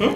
응?